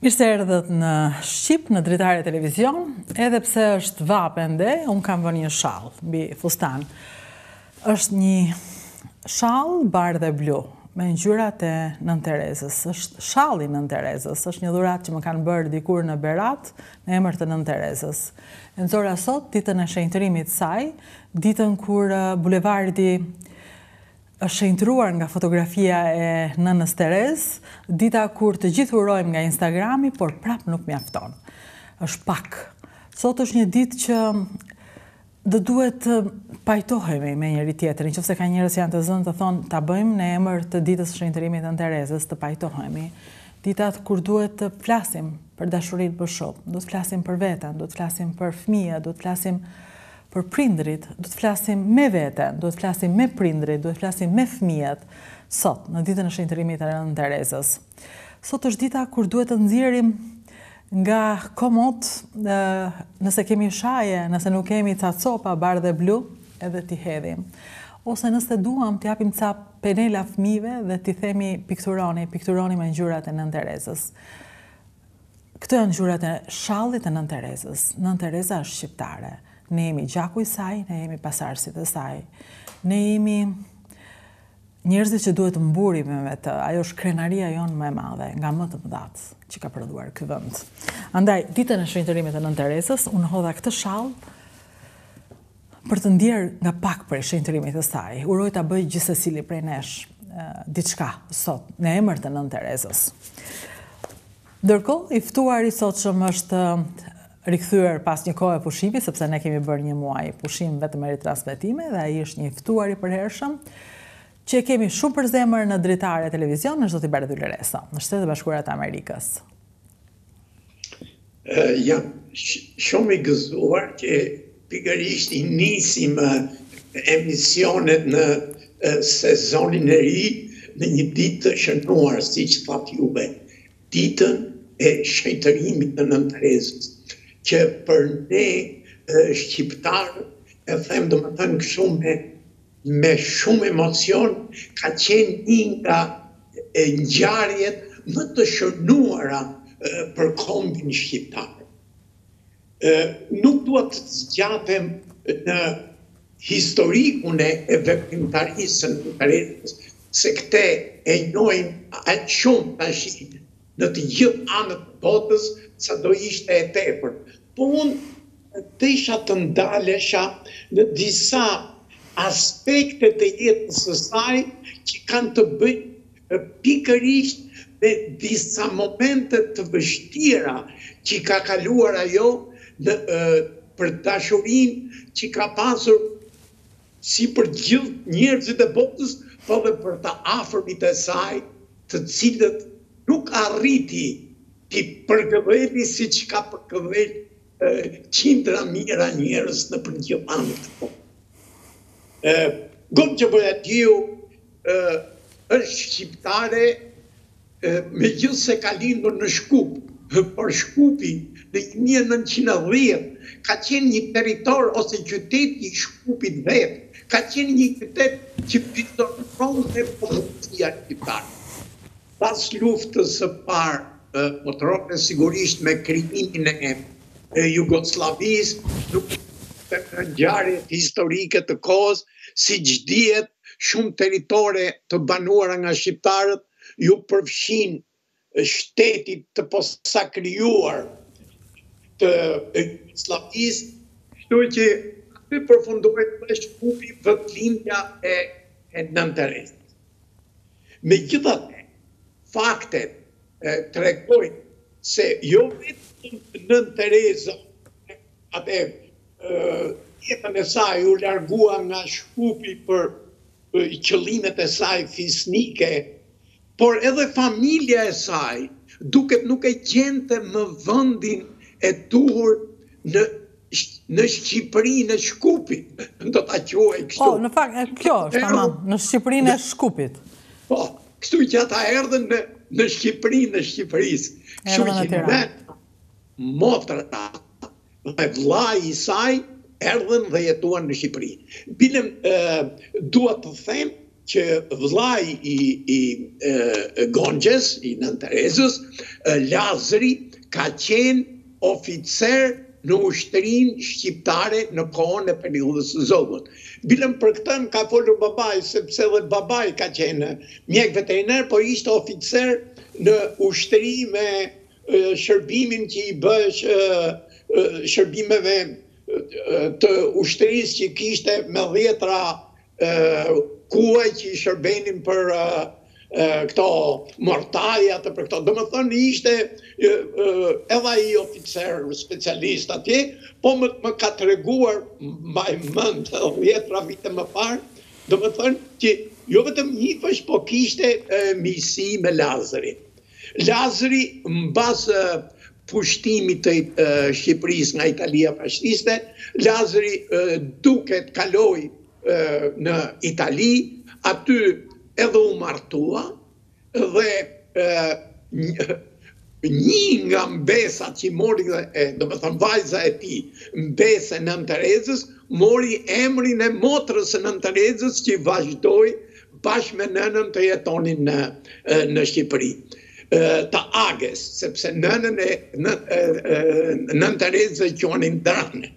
Mirë se erdhët në Shqip, në Dritare Televizion, edhe pse është vapë ende, unë kam vënë një shall mbi fustan. është një shall bardhë dhe blu, me ngjyrat e Nënë Terezës. është shalli i Nënë Terezës, është një dhuratë që më kanë bërë dikur në Berat, në emër të Nënë Terezës. E nxora sot, ditën e shenjtërimit të saj, ditën kur bulevardi Është shenjtëruar nga fotografia e nënës Terezë, dita kur të gjithë urojmë nga Instagrami, por prapë nuk mjafton. Është pak. Sot është një ditë që do duhet të pajtohemi me njëri tjetrin, nëse ka njerëz që janë të zënë të thonë ta bëjmë në emër të ditës së shenjtërimit të Nënë Terezës, të pajtohemi. Dita kur duhet të flasim për dashurinë më shumë, duhet të flasim për veten, duhet të flasim për fëmijët, duhet të flasim për prindërit, duhet të flasim me veten, duhet të flasim me prindërit, duhet të flasim me fëmijët, sot, në ditën e shenjtërimit të Nënë Terezës. Sot është dita kur duhet të nxjerrim nga komot, nëse kemi shaje, nëse nuk kemi ca copa bardhë dhe blu, edhe t'i hedhim. Ose nëse duam t'i japim ca penela fëmijëve dhe t'i themi pikturoni, pikturoni me ngjyrat e Nënë Terezës. Këto janë ngjyrat e shallit të Nënë Terezës. Nënë Tereza është shqiptare. Ne jemi gjaku i saj, ne jemi pasardhësit e saj. Ne jemi njerëzit që duhet të mburim me të. Ajo është krenaria jonë më e madhe, nga më të mëdhatë që ka prodhuar ky vend. Andaj, ditën e shenjtërimit të Nënë Terezës, unë hodha këtë shall për të ndjerë nga pak prej shenjtërimit të saj, uroj ta bëjë gjithsecili prej nesh diçka sot në emër të Nënë Terezës. Ndërkohë, i ftuari i sotshëm është rikthyer pas një kohe pushimi, sepse ne kemi bërë një muaj pushim vetëm me ritransmetime dhe ai është një i ftuar i përhershëm që e kemi shumë për zemër në Dritare Televizion, është zoti Bardhyl Reso, në Shtetet e Bashkuara të Amerikës. Jam shumë i gëzuar që pikërisht i nisim emisionet në sezonin e ri në një ditë të shënuar, siç thatë juve, ditën e shenjtërimit të Nënë Terezës, që për ne shqiptarët, e them domethënë kështu me Me shumë emocion ka qenë një nga ngjarjet më të shënuara për kombin shqiptar. Nuk dua të zgjatem në historikun e veprimtarisë së Nënë Terezës, se këtë e njohim aq shumë tashmë, në të gjithë anët të botës sado ishte e tepërt, po unë desha të ndalesha në disa aspekte të jetës së saj që kanë të bëjnë pikërisht dhe disa momente të vështira që ka kaluar ajo për dashurinë që ka pasur si për të gjithë njerëzit e botës, po dhe për të afërmit e saj, të cilët nuk arriti t'i përkëdhelë siç ka përkëdhel qindra mijëra njerëz nëpër gjithë anët e botës. Gonxhe Bojaxhiu është shqiptare. Megjithëse ka lindur në Shkup, por Shkupi në një mijë e nëntëqind e dhjetë ka qenë një territor ose qyteti i Shkupit vetë, ka qenë një qytet që mbizotëronte popullsia shqiptare. Pas Luftës së Parë Botërore, sigurisht me krijimin e Jugosllavisë, në ngjarjet historike të kohës, siç dihet, shumë territore të banuara nga shqiptarët iu përfshinë shtetit të posakrijuar të Jugosllavisë, kështu që aty përfundoi dhe Shkupi, vendlindja e Nën Terezës. Megjithatë, faktet tregojnë se jo vetëm Nën Tereza atë jetën e saj u largua nga Shkupi për qëllimet e saj fisnike, por edhe familja e saj duket nuk e gjente më vendin e duhur në në Shqipërinë e Shkupit, do ta quaj kështu. Po, në fakt, kjo është tamam, në Shqipërinë e Shkupit. Po, kështu që ata erdhën në në Shqipërinë e Shqipërisë. Kështu që motra dhe vëllai i saj erdhën dhe jetuan në Shqipëri. Bilem dua të them që vëllai i i Gonxhes, i Nën Terezës, Lazëri ka qenë oficer në ushtrinë shqiptare në kohën e periudhës së Zogut. Bilem për këtë më ka folur babai, sepse dhe babai ka qenë mjek veteriner, po ishte oficer në ushtri me shërbimin që i bëhej shërbimeve të ushtrisë që kishte me dhjetra kuaj që i shërbenin për këto mortajat e për këto. Domethënë ishte edhe ai oficer specialist atje, po më, më ka treguar, mbaj mend, dhjetra vite më parë, domethënë që jo vetëm njihej, po kishte miqësi me Lazërin. Lazëri mbas pushtimit të Shqipërisë nga Italia fashiste, Lazëri duket kaloi në Itali, aty edhe u martua dhe nji nga mbesa që mori, domethënë vajza e tij, mbesë e Nënë Terezës, mori emrin e motrës së Nënë Terezës që i vazhdoi bashkë me nënën të jetonin në në Shqipëri të Ages, sepse nënën e nën Terezës e quanin Drane.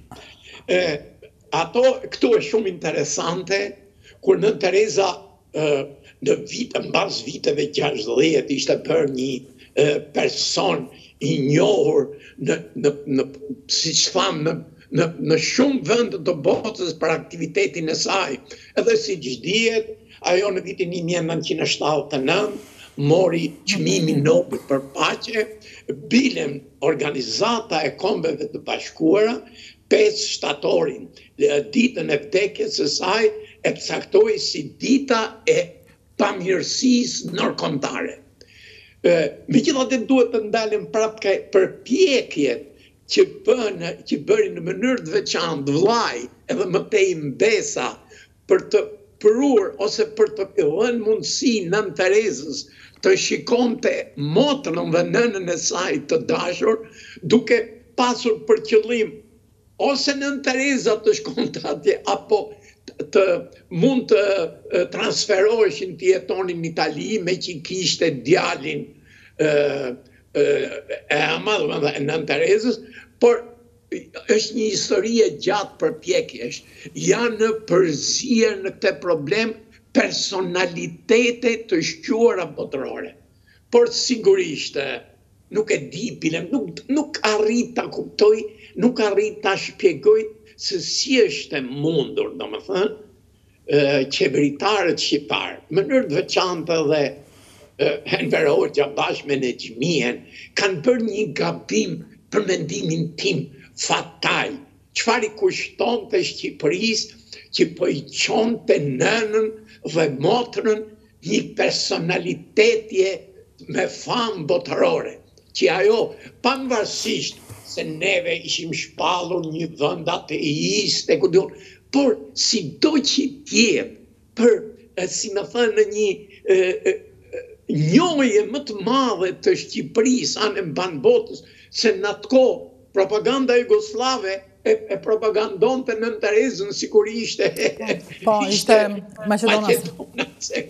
Ato këtu është shumë interesante kur nën Tereza në vit mbas viteve 60 ishte bërë një person i njohur në në në siç thamë në në shumë vende të botës për aktivitetin e saj, Edhe siç dihet, ajo në vitin një mijë e nëntëqind e shtatëdhjetë e nëntë mori Çmimin Nobel për Paqe, bile Organizata e Kombeve të Bashkuara pesë shtatorin, ditën e vdekjes së saj, e caktoi si Dita e Bamirësisë Ndërkombëtare. Megjithatë duhet të ndalem prapë te përpjekjet që bënë që bëri në mënyrë të veçantë vëllai edhe më tej mbesa për të prur ose për t'i dhënë mundësi Nënë Terezës të shikonte motrën dhe nënën e saj të dashur duke pasur për qëllim ose Nënë Tereza të shkonte atje apo të mund të transferoheshin të jetonin në Itali meqë kishte djalin E ëma, domethënë e Nën Terezës, por është një histori e gjatë përpjekjesh. Janë përzier në këtë problem personalitete të shquara botërore. Por sigurisht nuk e di, bile nuk arrij ta kuptoj, nuk arrij ta shpjegoj se si është e mundur, domethënë, qeveritarët shqiptarë, në mënyrë të veçantë edhe Enver Hoxha bashkë me Nexhmijen, kanë bërë një gabim për mendimin tim fatal, çfarë i kushtonte Shqipërisë që po i çonte nënën dhe motrën Një personaliteti me famë botërore, që ajo, pavarësisht se neve ishim shpallur një vend ateist e ku di unë, por sido që të jetë, për, si me thënë, në një njohje më të madhe të Shqipërisë anembanë botës, se n'atë kohë, Propaganda jugosllave e propagandonte Nën Terezën sikur ishte po ishte maqedonase.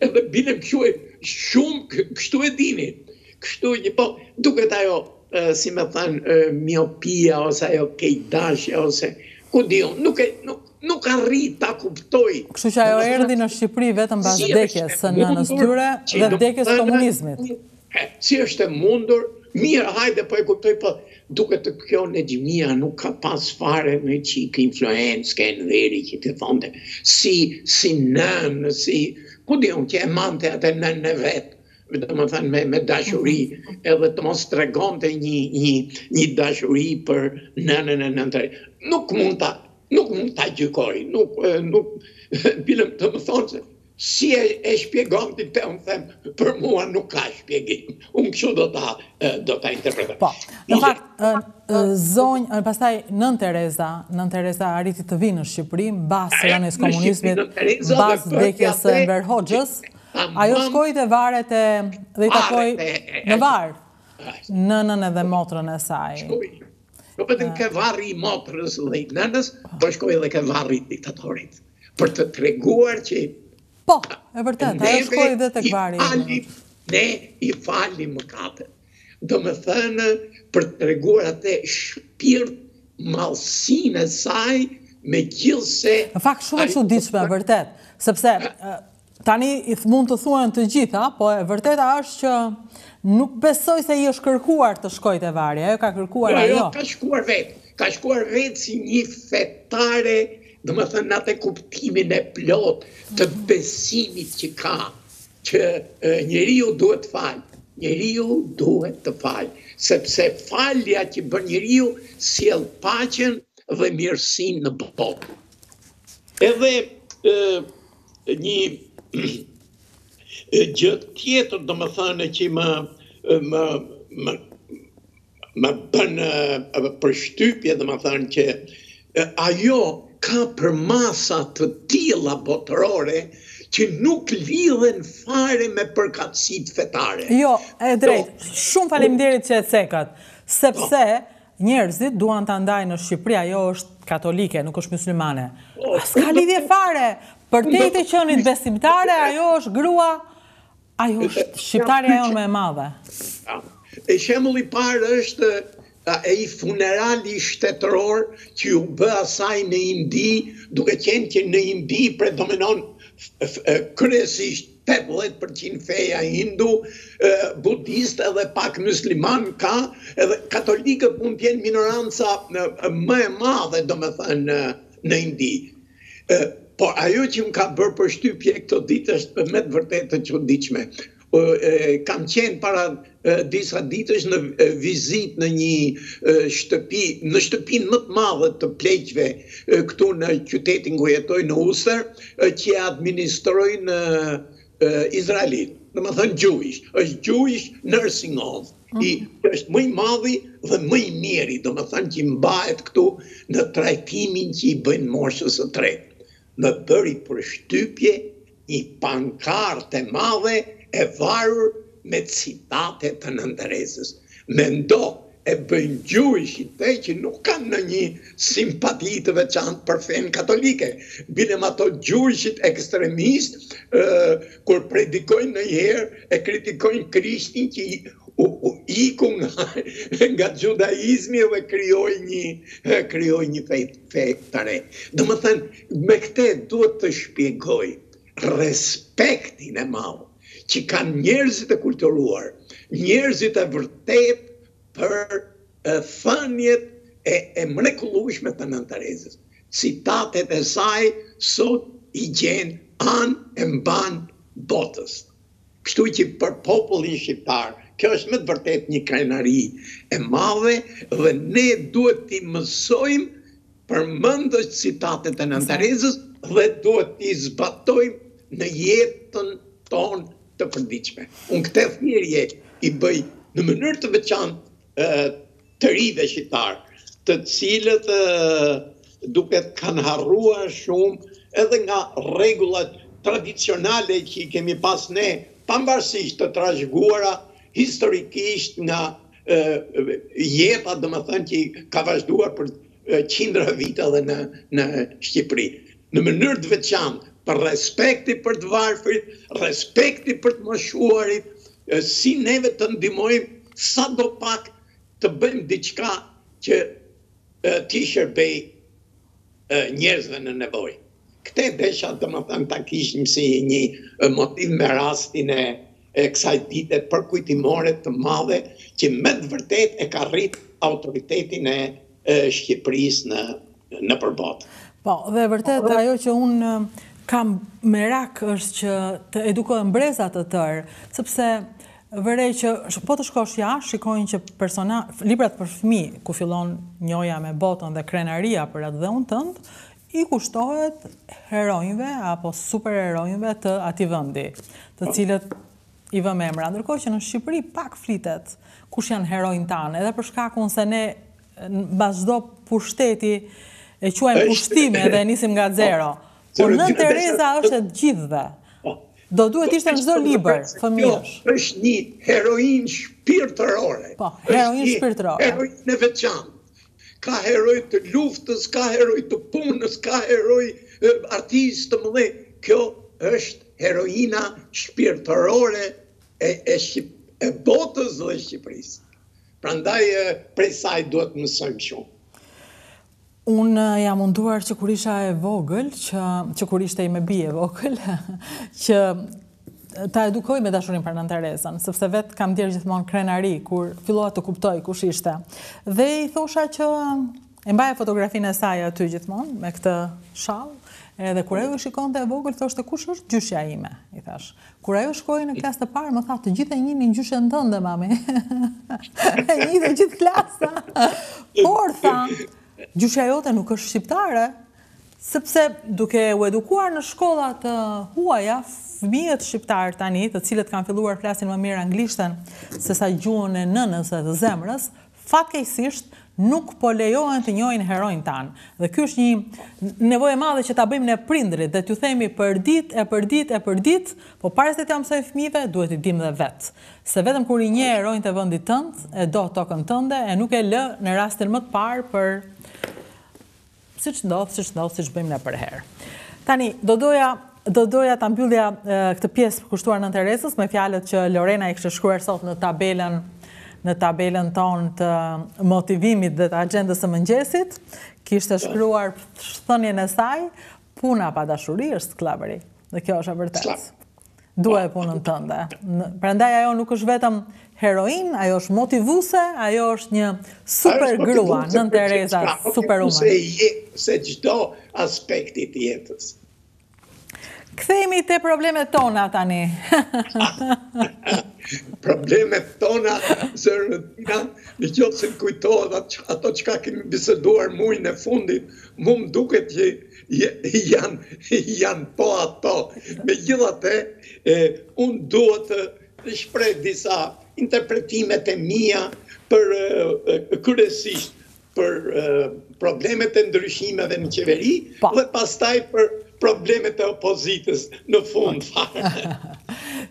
Edhe bile quhej shumë kështu e dinin. Kështu që po duket ajo si me thënë miopia ose ajo keqdashja ose ku di unë, nuk e nuk nuk arrij ta kuptoj. Kështu që ajo erdhi në Shqipëri vetëm pas vdekjes së nënës tyre dhe vdekjes së komunizmit. E si është e mundur? Mirë, hajde po e kuptoj, po duket kjo Nexhmija nuk ka pas fare një çik influencë ke Enveri që t'i thonte si si nënë, si ku di unë që e mante atë nënën e vet domethënë me me dashuri mhm. edhe të mos tregonte një një një dashuri për nënën e Nën Ter. Nuk mund ta nuk mund ta gjykoj, nuk nuk bile të më thonë se Si e shpjegon ti këtë, unë them, për mua nuk ka shpjegim. Unë kështu do ta do ta interpretoj. Po. Në fakt, zonjë, ëh, pastaj Nën Tereza, Nën Tereza arriti të vijë në Shqipëri mbas rënies së komunizmit, mbas vdekjes së Enver Hoxhës. Ajo shkoi te varret e dhe i takoi në varr nënën edhe motrën e saj. Po jo vetëm ke varri i motrës dhe i nënës, po shkoi edhe ke varri i diktatorit. Për të treguar që Po, e vërtetë, ajo shkoi dhe tek varri. Falim, ne i falim mëkatet. Domethënë për të treguar atë shpirtmadhësinë e saj megjithëse... Në fakt shumë e çuditshme, vërtet, sepse Tani mund të thuhen të gjitha, po e vërteta është që nuk besoj se i është kërkuar të shkojë te varri, ajo ka kërkuar jo, ajo. Jo, ka shkuar vetë, ka shkuar vetë si një fetare, domethënë atë kuptimin e plotë të mhm. besimit që ka, që njeriu duhet të falë, njeriu duhet të falë, sepse falja që bën njeriu sjell paqen dhe mirësinë në botë. Edhe Një gjë tjetër, domethënë, që më më më më bën përshtypje, domethënë, që ajo ka përmasa të tilla botërore që nuk lidhen fare me përkatësitë fetare. Jo, e drejtë. Shumë faleminderit që e cekët, sepse Njerëzit duan ta ndajnë në Shqipëri, ajo është katolike, nuk është myslimane. A s'ka lidhje fare? Përtej të qenët besimtare, ajo është grua, ajo është shqiptarja jonë më e madhe. E shembulli i parë është ai funerali shtetëror që iu bë asaj në Indi, duke qenë që në Indi predominon kryesisht tetëdhjetë për qind feja hindu, budiste dhe pak musliman ka edhe katolikët mund të jenë minoranca më e madhe, domethënë në Indi. Po ajo që më ka bërë përshtypje këto ditë është me të vërtetë e çuditshme. Kam qenë para disa ditësh në vizitë në një shtëpi, në shtëpinë më të madhe të pleqve këtu në qytetin ku jetoj në Uster, që e administrojnë izraelitët. Domethënë Jewish, është Jewish Nursing Home, është më i madhi dhe më i miri, domethënë që mbahet këtu në trajtimin që i bëjnë moshës së tretë. më bëri përshtypje një pankartë e madhe e varur me citate të Nënë Terezës. Mendo, e bëjnë jewish-ët që nuk kanë ndonjë simpati të veçantë për fenë katolike. Bile ato jewish-ët ekstremistë kur predikojnë ndonjëherë e kritikojnë Krishtin që iku nga xhudaizmi dhe krijoi një krijoi një fe. fetare. Domethënë, me këtë duhet të shpjegoj respektin e madh që kanë njerëzit e kulturuar, njerëzit e vërtetë për thëniet e mrekullueshme të Nënë Terezës. Citatet e saj sot i gjen anë e mbanë botës. Kështu që për popullin shqiptar kjo është me të vërtetë një krenari e madhe dhe ne duhet t'i mësojmë përmendësh citatet e Nënë Terezës dhe duhet t'i zbatojmë në jetën tonë të përditshme. Unë këtë thirrje i bëj në mënyrë të veçantë të rinjve shqiptarë, të cilët duket kanë harruar shumë edhe nga rregullat tradicionale që i kemi pas ne, pavarësisht të trashëguara historikisht nga jeta, domethënë që ka vazhduar për qindra vite edhe në në Shqipëri. Në mënyrë të veçantë, respekti për të varfrit, respekti për të moshuarit, Si neve të ndihmojmë sado pak të bëjmë diçka që t'i shërbejë njerëzve në nevojë. Këtë desha domethënë ta kishim si një motiv me rastin e kësaj dite përkujtimore të madhe që me të vërtetë e ka rrit autoritetin e e Shqipërisë nëpër botë. Po, dhe e vërtetë, ajo që unë kam merak është që të edukohen brezat të tërë, sepse vërej që po të shkosh jashtë, shikon që persona, librat për fëmijë, ku fillon njohja me botën dhe krenaria për atë dheun tënd, i kushtohet heronjve apo superheronjve të atij vendi, të cilët i vëmë emra, ndërkohë që në Shqipëri pak flitet kush janë heronjtë tanë, edhe për shkak se ne mbas çdo pushteti e quajmë pushtim dhe e nisim nga zero. Po, por Nënë Tereza është e të gjithëve. Po. Do duhet të ishte në çdo libër fëmijësh. Jo, është një heroinë shpirtërore. Po, heroinë shpirtërore. Heroinë e veçantë. Ka heronj të luftës, ka heronj të punës, ka heronj artistë të mëdhenj. Kjo është heroina shpirtërore e e e botës dhe e Shqipërisë. Prandaj prej saj duhet të mësojmë shumë. Unë jam munduar që kur isha e vogël, që që kur ishte ime bijë e vogël, që Ta edukoj me dashurinë për Nënë Terezën, sepse vetë kam ndjerë gjithmonë krenari kur fillova të kuptoj kush ishte. Dhe i thosha që e mbaja fotografinë e saj aty gjithmonë me këtë shall, edhe kur ajo shikonte e vogël thoshte kush është gjyshja ime, i thashë. Kur ajo shkoi në klasë të parë, më tha të gjithë e njihnin gjyshën tënde, mami. e njihte gjithë klasa. Por tha, gjyshja jote nuk është shqiptare, Sepse duke u edukuar në shkolla të huaja, fëmijët shqiptarë tani, të cilët kanë filluar të flasin më mirë anglishten sesa gjuhën e nënës dhe të zemrës, fatkeqësisht nuk po lejohen të njohin heronjtë tanë. Dhe kjo është një nevojë e madhe që ta bëjmë ne prindërit dhe t'ua themi përditë e përditë e përditë, po para se t'ua mësojmë fëmijëve, duhet t'i dimë dhe vetë. Se vetëm kur i njeh heronjtë e vendit tënd, e do tokën tënde e nuk e lë në rastin më të parë për Siç ndodh, siç ndodh, siç bëjmë ne përherë. Tani, do doja, do doja ta mbyllja këtë pjesë kushtuar Nënë Terezës me fjalët që Lorena i kishte shkruar sot në tabelën në tabelën tonë të motivimit dhe të axhendës së mëngjesit, kishte shkruar thënien e saj, puna pa dashuri është skllavëri. Dhe kjo është e vërtetë. Duaje punën tënde. Prandaj ajo nuk është vetëm heroinë, ajo është motivuese, ajo është një super grua, Nënë Tereza, superwoman. Se je, se çdo aspekti të jetës. Kthehemi te problemet tona tani. Problemet tona, Zerina, në qoftë se të kujtohen ato çka kemi biseduar muajin e fundit, mu më duket që, Janë po ato. Megjithatë, unë duhet të shpreh disa interpretimet e mia për kryesisht për problemet e ndryshimeve në qeveri po. dhe pastaj për problemet e opozitës në fund.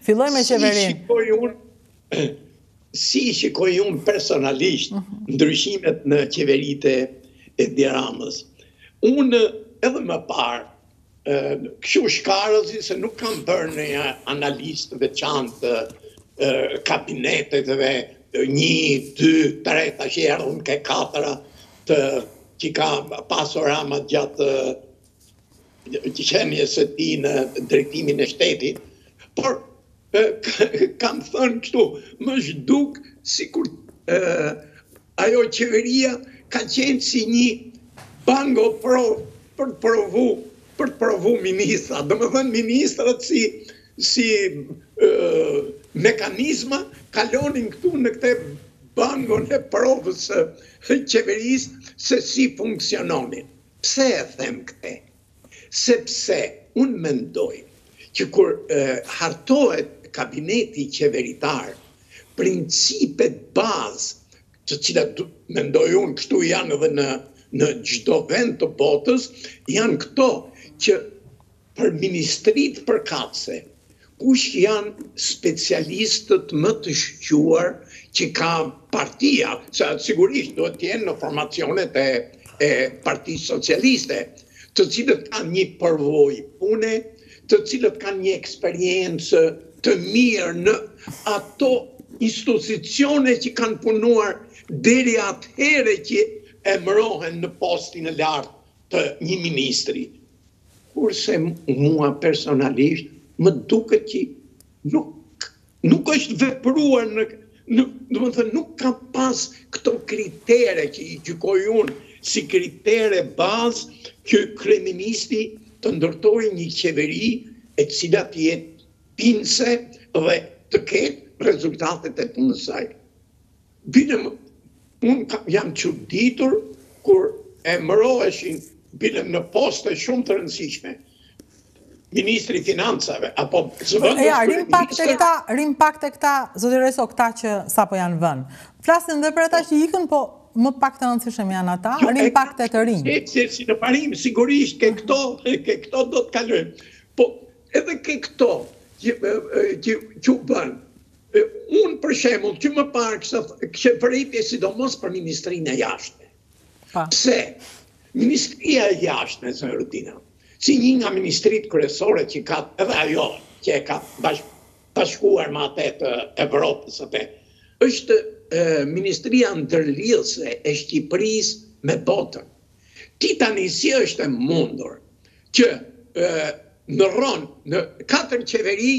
Filloj me qeverinë. Si i shikoj unë personalisht ndryshimet në qeveritë e Edi Ramës? Unë edhe më parë, kështu shkarazi se nuk kam bërë ndonjë analizë të veçantë kabineteve, një, dy, tre, tashi erdhëm ke e katërta, që ka pasur Rama gjatë qenies së tij në drejtimin e shtetit, por kam thënë kështu, m'është duk sikur ajo qeveria ka qenë si një bango provë për të provu për të provu ministra, domethënë ministrat si si mekanizma kalonin këtu në këtë bangon e provës së qeverisë se si funksiononin. Pse e them këtë? Sepse unë mendoj që kur hartohet kabineti qeveritar, principet bazë, të cilat mendoj unë kështu janë edhe në çdo vend të botës, janë këto, që Për ministritë përkatëse, kush janë specialistët më të shquar që ka partia, se sigurisht duhet të jenë në formacionet e Partisë Socialiste, të cilët kanë një përvojë pune, të cilët kanë një eksperiencë të mirë në ato institucione që kanë punuar deri atëherë që emërohen në postin e lartë të një ministri? Kurse mua personalisht më duket që nuk nuk është vepruar në në domethënë nuk ka pas këto kritere që i gjykoj unë si kritere bazë që kryeministri të ndërtojë një qeveri e cila të jetë prijëse dhe të ketë rezultatet e punës së saj. Bile unë kam jam çuditur kur emëroheshin bile në poste shumë të rëndësishme ministri i financave apo zëvendës ja, rrimë pak te këta, rrimë pak te këta, zoti Reso, këta që sapo janë vënë. Flasim dhe për ata që ikën, po më pak të rëndësishëm janë ata, jo, rrimë pak te të rinjtë. Se si në parim, sigurisht, ke këto, ke këto do të kalojmë. Po edhe ke këto që u bënë, Unë për shembull që më parë kisha kisha vërejtje sidomos për Ministrinë e Jashtme. Pa. Pse? Ministria e Jashtme, zonja Rudina, si një nga ministritë kryesore që ka edhe ajo, që e ka bashkë bashkuar me atë të Evropës atë. Është e, ministria ndërlidhëse e Shqipërisë me botën. Ti tani si është e mundur që e, ndërron në katër qeveri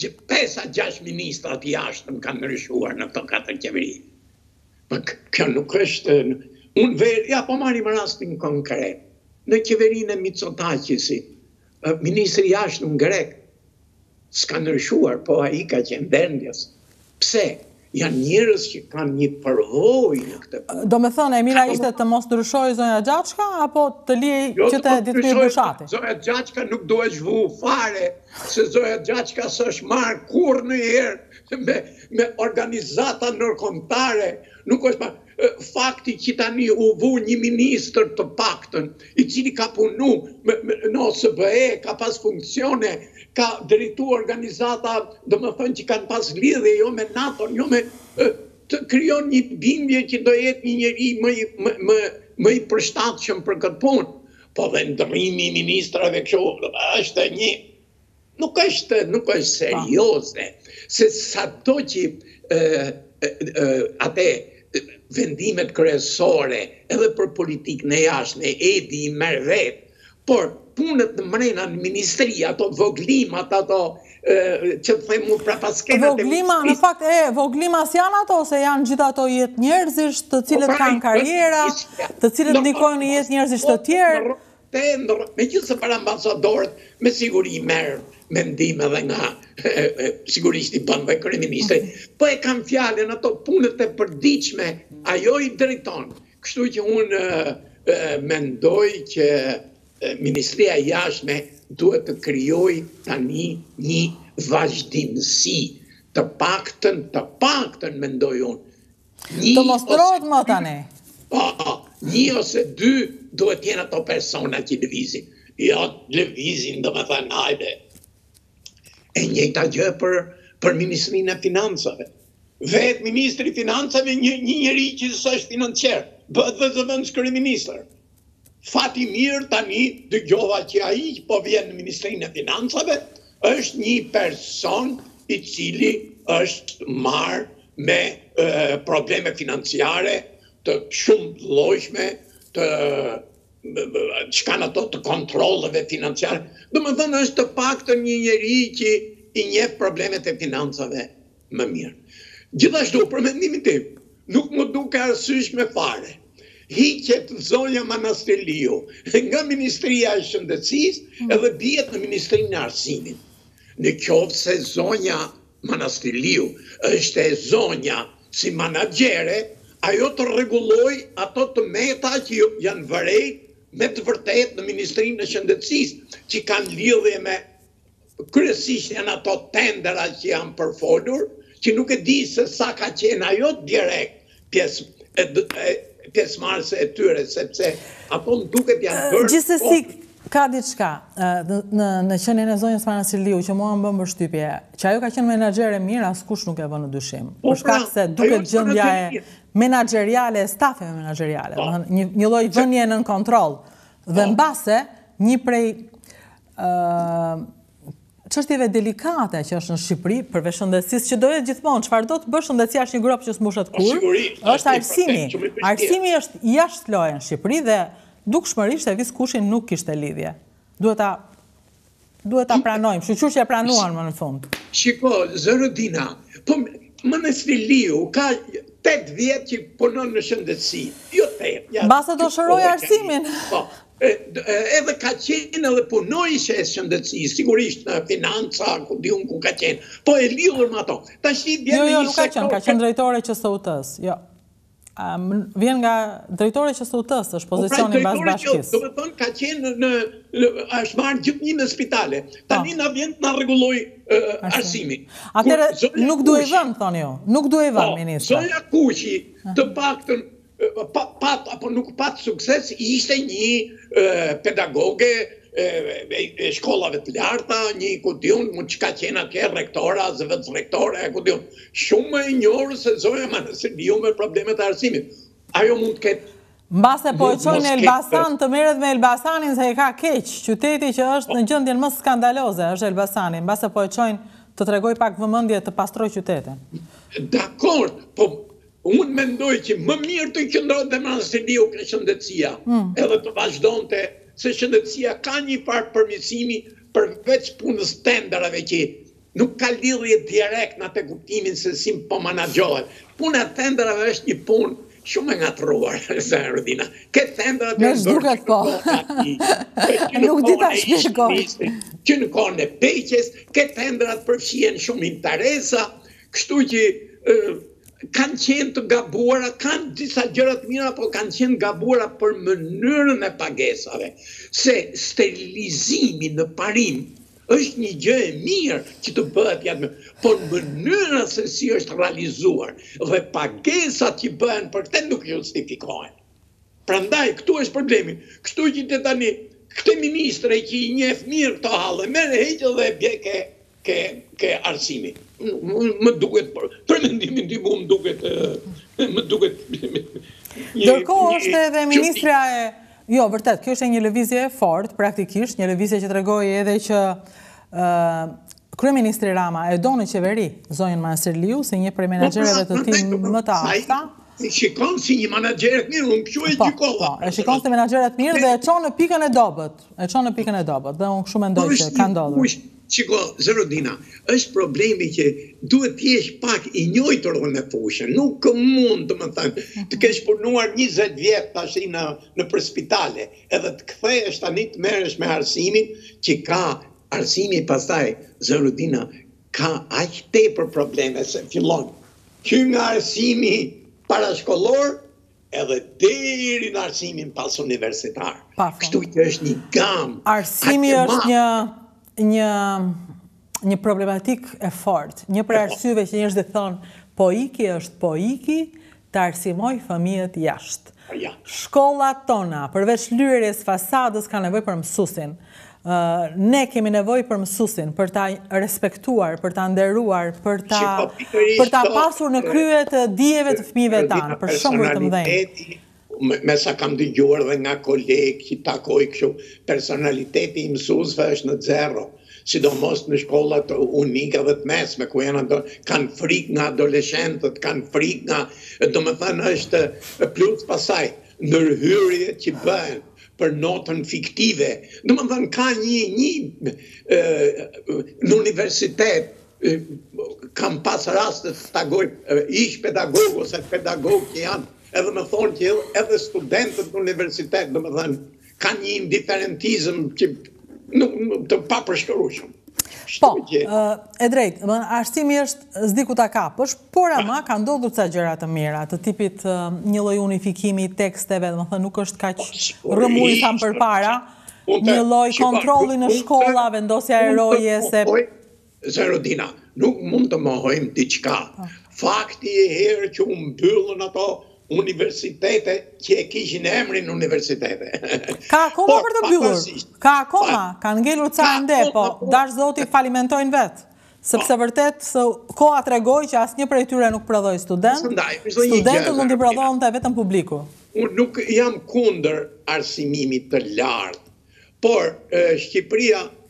që pesë a gjashtë ministra të jashtëm kanë ndryshuar në këto katër qeveri. Po kjo nuk është unë ver, ja po marrim rastin konkret. Në qeverinë e Mitsotakisit, ministri i jashtëm grek s'ka ndryshuar, po ai ka qenë Dendias. Pse? Janë njerëz që kanë një përvojë në këtë punë. Domethënë, e mira ishte të mos ndryshojë zonja Xhaçka, apo të lijë jo, që të ditë një bëshati? Zonja Gjaqka nuk do e zhvu fare, se zonja Xhaçka s'është marrë kurrë nji herë me organizata ndërkombëtare, nuk është marrë. Fakti që tani u vu një ministër të paktën, i cili ka punu në OSBE, ka pas funksione, ka drejtu organizata, domethënë që kanë pas lidhje jo me NATO-n, jo me... të krijon një bindje që do jetë një njeri më i përshtatshëm për këtë punë. Po dhe ndërrimi i ministrave kështu, është një Nuk është, nuk është serioze, se sado që ato vendimet kryesore edhe për politikën e jashtme Edi i merr vetë, por punët e mrena në ministri, ato vogëlimat, ato që të themi, prapaskenat e ministrisë. Vogëlima, në fakt, e, vogëlima s'janë ato, se janë gjitha ato jetë njerëzish, të cilët po, pra, kanë karriera, të cilët ndikojnë jetë njerëzish të tjerë, Pendrr, megjithëse për ambasadorët me siguri merr mendim edhe nga sigurisht i bën dhe kryeministri, po e kam fjalën ato punët e përditshme ajo i drejton. Kështu që unë mendoj që Ministria e Jashtme duhet të krijojë tani një vazhdimësi, të paktën, të paktën mendoj unë, Të mos ndrrohet më tani. Po, po, një ose dy duhet të jenë ato persona që lëvizin. Jo, lëvizin domethënë, hajde. E njëjta gjë për, për Ministrinë e Financave. Vetë Ministri i Financave një, një njeri që s'është financier, bëhet dhe zëvendëskryeministër. Fati i mirë tani dëgjova që ai që po vjen në Ministrinë e Financave është një person i cili është marrë me probleme financiare të shumëllojshme të ç'kanë ato të kontrolleve financiare. Domethënë është të paktën një njeri që i njeh problemet e financave. më mirë. Gjithashtu, për mendimin tim, nuk më duket e arsyeshme fare, hiqet zonja Manastirliu nga Ministria e Shëndetësisë edhe bihet në Ministrinë e Arsimit. Në qoftë se zonja Manastirliu është e zonja si manaxhere, ajo të rregullojë ato të meta që janë vërejtë me të vërtetë në Ministrinë e Shëndetësisë, që kanë lidhje me kryesisht janë ato tendera që janë përfolur, që nuk e di se sa ka qenë ajo direkt pjesëmarrëse e tyre, sepse ato më duket janë bërë... Gjithsesi, ka diçka në qenien e zonjës Manastirliu që mua më bën përshtypje, që ajo ka qenë menaxhere e mirë, askush nuk e vë në dyshim. Po, për shkak pra, se duket gjendja e menaxheriale e stafeve menaxheriale, po. një lloj vënie nën kontroll. Dhe po. mbase një prej çështjeve delikate që është në Shqipëri, përveç shëndetësisë që do jetë gjithmonë, çfarëdo të bësh shëndetësia është një gropë që s'mbushet, po, kurrë, është arsimi. Arsimi është jashtë loje në Shqipëri dhe dukshmërisht Evis Kushi nuk kishte lidhje. Duhet ta duhet ta pranojmë, shyqyr që e pranuan më në fund. Shiko, Zoti Rudina, po Manastirliu, ka 8 vjet që punon në shëndetësi, jo 8. Mbase do shërojë arsimin. Po, edhe ka qenë edhe punonjëse e shëndetësisë, sigurisht në financa, ku di unë ku ka qenë, po e lidhur me ato. Tashi bie jo, në jo, një sektor... Jo, jo, nuk ka qenë, ka qenë drejtore e QSUT-së, jo. Vjen nga drejtore e QSUT-së, është po, pra, pozicioni mbas bashkisë. Domethënë, ka qenë në... është marrë gjithnjë në spitale. Po. Tani na vjen të na rregullojë arsimin. Atëherë, nuk duhen vënë, thonë jo. Nuk duhen vënë, po, ministra. Zonja Kushi, të paktën, pati apo nuk pati sukses ishte një pedagoge e shkollave të larta, një ku di unë, mu ç'ka qenë atje rektore, zëvendësrektore, ku di unë. Shumë më e njohur se zonja Manastirliu me problemet e arsimit. Ajo mund të ketë Mbase po e çojnë në Elbasan, të merret me Elbasanin se e ka keq, qyteti që është në gjendjen më skandaloze, është Elbasani, mbase po e çojnë të tregojë pak vëmendje të pastrojë qytetin. Dakord, po Unë mendoj që më mirë të qëndronte Manastirliu ke shëndetësia, edhe të vazhdonte, se shëndetësia ka një farë përmirësimi përveç punës tenderave që nuk ka lidhje direkt në atë kuptimin se si po manaxhohet. Puna e tenderave është një punë shumë e ngatërruar, zonja Rudina. Këto tendera janë bërë që në kohën e atij, që në kohën e ish-ministrit, që në kohën e Beqes, këto tendera përfshihen shumë interesa, Kështu që kanë qenë të gabuara, kanë disa gjëra të mira, por kanë qenë të gabuara për mënyrën e pagesave. Se sterilizimi në parim është një gjë e mirë që të bëhet jashtë, por mënyra se si është realizuar dhe pagesat që bëhen për këtë nuk justifikohen. Prandaj këtu është problemi. Kështu që të tani këtë ministre që i njeh mirë këto halle, merre hiqe dhe bjere ke Ke ke arsimi. Më duket për për mendimin tim më duket më duket Ndërkohë është edhe ministrja e Jo, vërtet, kjo është një lëvizje e fortë praktikisht, një lëvizje që tregoi edhe që kryeministri Rama e do në qeveri zonjën Manastirliu si një prej menaxherëve të tij më të afta. E shikon si një menaxher të mirë, unë kështu e po, gjykova. Po, e shikon si menaxher të mirë dhe e çon në pikën e dobët. E çon në pikën e dobët dhe unë kështu mendoj se ka ndodhur. Shiko zonja Rudina, është problemi që duhet të jesh pak i njojtur edhe me fushën. Nuk mund, domethënë, të kesh punuar njëzet vjet tashi nëpër spitale, edhe të kthehesh tani të merresh me arsimin që ka, arsimi pastaj zonja Rudina ka aq tepër probleme se fillon që nga arsimi parashkollor, edhe deri në arsimin pasuniversitar. Kështu që është një gamë. Arsimi është një, një, një problematikë e fortë. Një prej arsyeve që njerëzit thonë, po iki është po iki, të arsimoj fëmijët jashtë. Po, Shkollat tona, përveç lyerjes fasadës, kanë nevojë për mësusin. Ne kemi nevojë për mësusin, për ta respektuar, për ta nderuar, për ta po, për ta pasur në krye të dijeve të fëmijëve tanë, për shumë të mëdhenj. Me sa kam dëgjuar dhe nga kolegë që takoj kështu, personaliteti i mësuesve është në zero, sidomos në shkollat unike dhe të mesme ku janë ato kanë frikë nga adoleshentët, kanë frikë nga, domethënë është plus pastaj ndërhyrjet që bëhen për notën fiktive, domethënë ka një një në universitet kam pas raste të takoj ish-pedagogë ose pedagogë që janë edhe më thonë që edhe studentët në universitet, domethënë kanë një indiferentizëm që të papërshkrueshëm. Po, e drejtë, arsimi është s'di ku ta kapësh, por ama ka ndodhur ca gjëra të mira, të tipit një lloj unifikimi i teksteve, domethënë nuk është kaq po, rrëmujë sa më përpara, një lloj kontrolli në shkolla, vendosja e rojes së... Zonja Rudina, nuk mund të mohojmë diçka. Fakti një herë që u mbyllën ato universitete që e kishin emrin universitete. Ka akoma për të mbyllur. Ka akoma, ka ngelur ca ende, po dashtë zoti falimentojnë vetë. Sepse vërtet, se koha tregoi që asnjë prej tyre nuk prodhoi studentë, studentët mund t'i prodhonte vetëm publiku. Unë nuk jam kundër arsimimit të lartë, por Shqipëria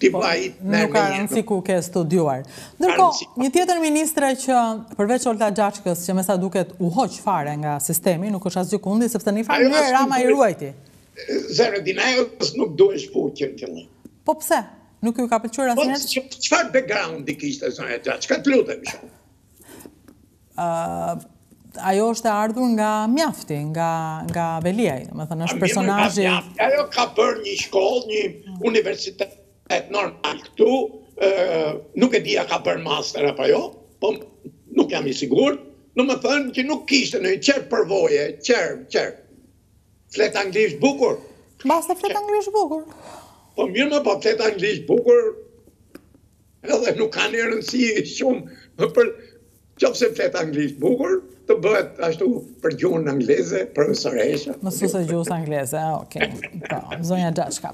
Ti po ai merr. Nuk ka rëndësi ku ke studiuar. Ndërkohë, një tjetër ministre që përveç Olta Xhaçkës, që me sa duket u hoq fare nga sistemi, nuk është asgjëkundi, sepse në një farë mënyrë Rama i ruajti. Zonja Rudina, ajo nuk duhej futur në fillim. Po pse? Nuk ju ka pëlqyer asnjëherë? Po çfarë background-i kishte zonja Xhaçka? Të lutem shumë. ajo është e ardhur nga Mjafti, nga, nga Veliaj, domethënë, është personazhi... Ajo ka bërë një shkollë, një mm. universitet normal këtu, nuk e di a ka bërë master apo jo, po nuk jam i sigurt, domethënë që nuk kishte ndonjë përvojë, qërë, qërë. Flet anglisht bukur. Basta flet anglisht bukur. Po mirë më po flet anglisht bukur, Edhe nuk ka ndonjë rëndësi shumë në qoftë se flet anglisht bukur, të bëhet ashtu për gjuhën angleze, profesoreshë. Mësuese e gjuhës angleze, ah, okay. Po, zonja Xhaçka.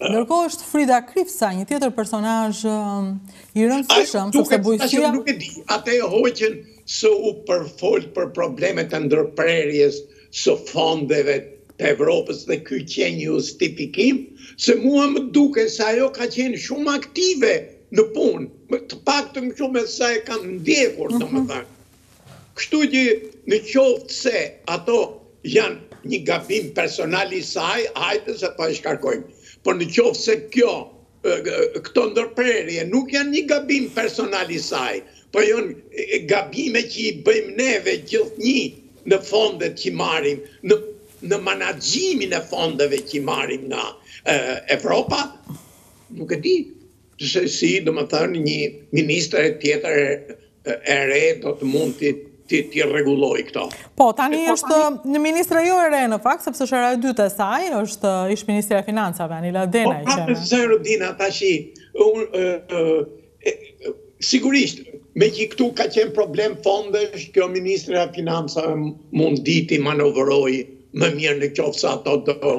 Ndërkohë është Frida Krifca, një tjetër personazh um, i rëndësishëm, sepse bujqësia nuk e di, atë e hoqën se u përfol për problemet e ndërprerjes së fondeve të Evropës dhe ky qe një justifikim se mua më duket se ajo ka qenë shumë aktive në punë, të paktën shumë, me sa e kam ndjekur domethënë. Kështu që në qoftë se ato janë një gabim personal i saj, hajde se pa e shkarkojmë. Por në qoftë se kjo këto ndërprerje nuk janë një gabim personal i saj, po janë gabime që i bëjmë neve gjithnjë në fondet që marrim, në manaxhimin e fondeve që i marrim nga Evropa, nuk e di se si, domethënë, një ministre tjetër e re do të mund t'i rregullojë këto. Po, tani po, është një ministre jo e re në fakt, sepse është hera e dytë e saj, është ish-ministrja e financave, Anila Denaj. Po, prapë se shëra dina, tashi, sigurisht, meqë këtu ka qenë problem fondesh, kjo ministrja e financave mund di t'i manovrojë më mirë në qoftë se ato do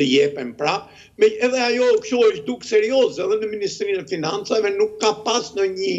rijepen pra, edhe ajo kështu është dukur serioze, edhe në ministrinë e financave nuk ka pas ndonjë,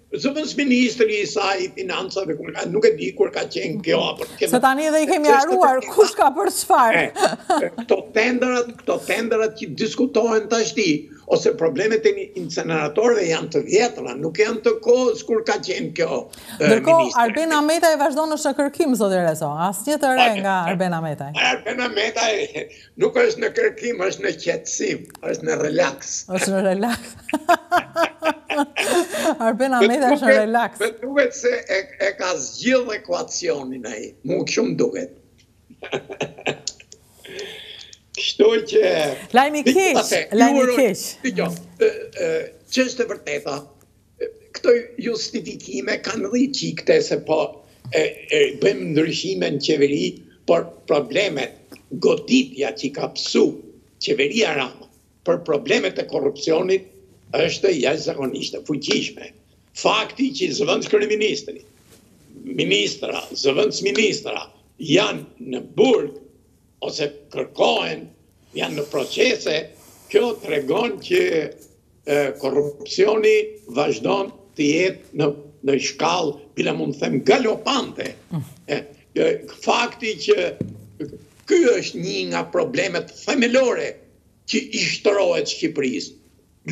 Zëvendësministri i saj i Financave, nuk e di kur ka qenë kjo, apo te kemi... Se tani edhe i kemi harruar, kush ka për çfarë? Këto tenderët, këto tenderët që diskutohen tashti, ose problemet e inceneratorëve janë të vjetra, nuk janë të kohës kur ka qenë kjo ministre. Ndërkohë, Arben Ahmetaj vazhdon është në kërkim, zoti Rezo, asnjë të re nga Arben Ahmetaj. Arben Ahmetaj, Nuk është në kërkim, është në qetësim, është në relax. është në relax. Arben Ahmetaj është në relax. Më duket se e, e ka zgjidh ekuacionin ai. Mu kështu më duket. Kështu që... Lajmi keq, lajmi keq. Që është e vërteta, Këto justifikime kanë drejtë çikë të se po bëjmë ndryshime në qeveri, por problemet, goditja që ka pësu qeveria Rama për problemet e korrupsionit është jashtëzakonisht e fuqishme. Fakti që zëvendëskryeministri, ministra, zëvendësministra janë në burg ose kërkohen, janë në procese, kjo tregon që Korrupsioni vazhdon të jetë në shkallë, bila mund të them, galopante. Fakti që ky është një nga problemet themelore që i shtrohet Shqipërisë.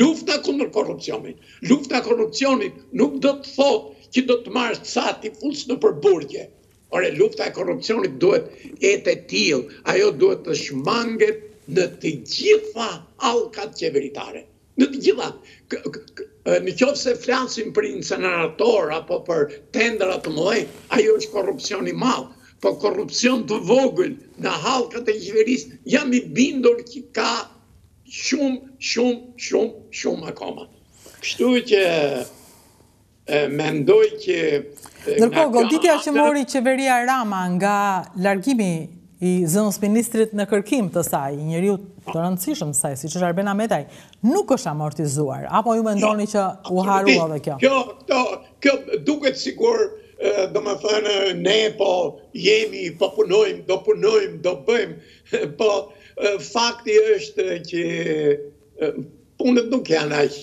Lufta kundër korrupsionit. Lufta e korrupsionit nuk do të thotë që do të marrë ca t'i fusë nëpër burgje. Ore lufta e korrupsionit duhet jetë e tillë, ajo duhet të shmanget në të gjitha hallkat qeveritare. Në të gjitha. Në qoftë se flasim për inceneratorë apo për tenderë të mëdhenj, ajo është korrupsion i madh. Po korrupsion të vogël në hallkat e qeverisë jam i bindur që ka shumë, shumë, shumë, shumë akoma. Kështu që Mendoj që... Ndërkohë, goditja që mori qeveria Rama nga largimi i zëvendësministrit në kërkim të saj, njeriut të rëndësishëm të saj, siç është Arben Ahmetaj, nuk është amortizuar, apo ju mendoni që u harrua dhe kjo? Kjo, kjo, kjo duket sikur, domethënë, ne po jemi, po punojmë, do punojmë, do bëjmë, po fakti është që punët nuk janë aq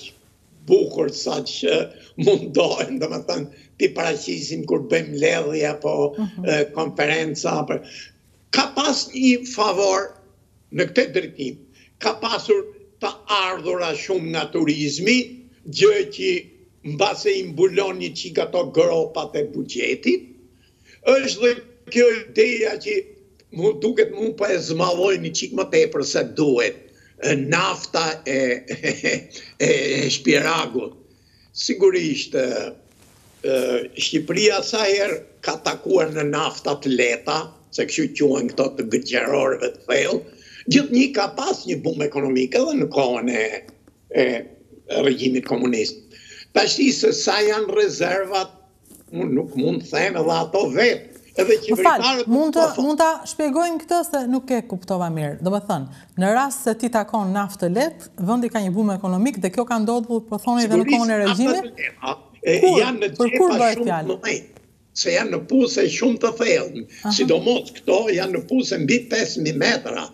bukur sa që mundohen, domethënë, t'i paraqisim kur bëjmë mbledhje apo mhm. konferenca. Ka pas një favor në këtë drejtim, ka pasur të ardhura shumë nga turizmi, gjë që mbase i mbulon një çikë ato gropat e buxhetit, Është dhe kjo ideja që më duket mu se po e zmadhojnë një çikë më tepër se duhet nafta e, e, Shpiragut. Sigurisht, Shqipëria sa herë ka takuar në nafta të lehta, se kështu quhen këto të gëlqerorëve të thellë, gjithnjë ka pas një bum ekonomik edhe në kohën e, e regjimit komunist. Tashti se sa janë rezervat Unë nuk mund të them edhe ato vetë, edhe po qeveritarët mund të thonë. Mund ta shpjegojmë këtë se nuk e kuptova mirë. Domethënë, në rast se ti takon naftë të lehtë, vendi ka një bum ekonomik dhe kjo ka ndodhë, po thoni edhe në kohën e regjimit. Kur, janë në për kur bëhet fjalë? Se janë në puse shumë të thellë, sidomos këto janë në puse mbi 5.000 metra,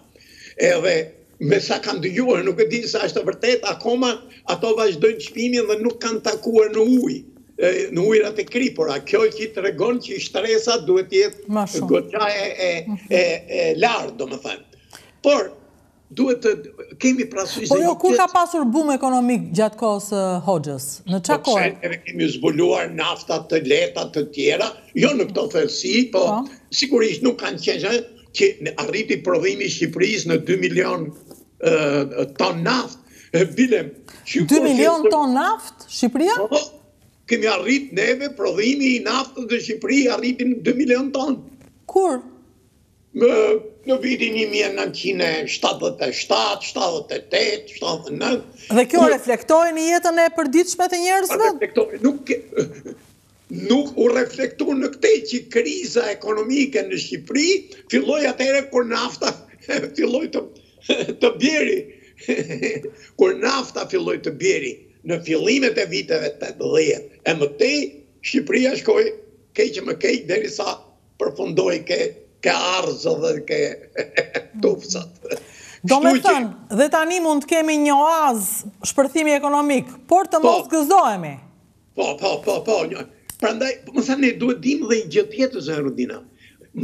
edhe Me sa kam dëgjuar, nuk e di sa është e vërtetë, akoma ato vazhdojnë shpimin dhe nuk kanë takuar në ujë, në ujërat e kripura. Kjo që tregon që shtresa duhet të jetë goxha e e lartë, domethënë. Por duhet të kemi parasysh se Po jo kur ka pasur bum ekonomik gjatë kohës së Hoxhës? Në çfarë kohe? Po pse ne kemi zbuluar nafta të lehta të tjera, jo në këto thellësi, po sigurisht nuk kanë qenë që arriti prodhimi i Shqipërisë në 2 milion ton naftë, e biles... 2 milion ton naftë, Shqipëria? Po, kemi arrit neve prodhimi i naftës në Shqipëri arriti në 2 milion ton. Kur? Në, në vitin 1977, 78, 79. Dhe kjo reflektoi në jetën e përditshme të njerëzve? Reflektoi, nuk... nuk u reflektu në këtë që kriza ekonomike në Shqipëri filloi atëherë kur nafta filloi të të bjeri kur nafta filloi të bjeri në fillimet e viteve 80 e më tej Shqipëria shkoi keq e më keq deri sa përfundoi ke ke arrëzat dhe ke tufëzat. Domethënë, dhe tani mund të kemi një oaz shpërthimi ekonomik, por të po. mos gëzohemi. Po, po, po, po, një, prandaj, domethënë, ne duhet të dimë dhe një gjë tjetër, zonja Rudina,